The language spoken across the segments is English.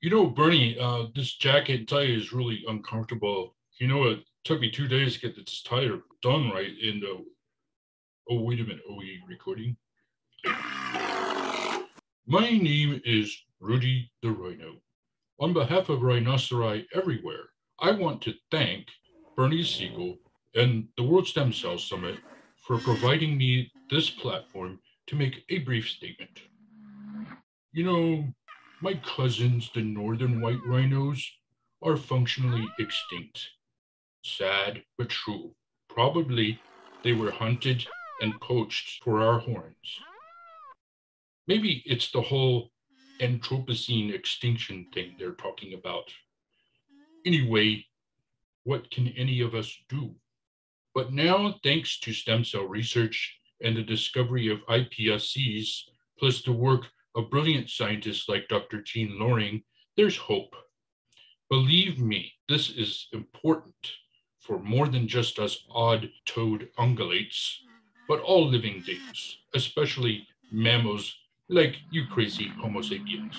You know, Bernie, uh, this jacket and tie is really uncomfortable. You know, it took me two days to get this tie done right. And uh, oh, wait a minute, are we recording? My name is Rudy the Rhino. On behalf of Rhinoceri everywhere, I want to thank Bernie Siegel and the World Stem Cell Summit for providing me this platform to make a brief statement. You know, my cousins, the northern white rhinos, are functionally extinct. Sad but true. Probably they were hunted and poached for our horns. Maybe it's the whole Anthropocene extinction thing they're talking about. Anyway, what can any of us do? But now, thanks to stem cell research and the discovery of iPSCs, plus the work of brilliant scientists like Dr. Jeanne Loring, there's hope. Believe me, this is important for more than just us odd toed ungulates, but all living things, especially mammals like you crazy Homo sapiens.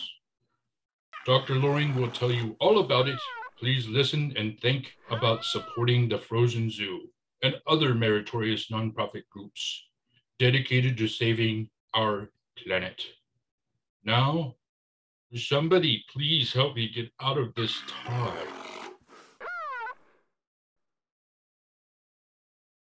Dr. Loring will tell you all about it. Please listen and think about supporting the Frozen Zoo and other meritorious nonprofit groups dedicated to saving our planet. Now, somebody please help me get out of this tie.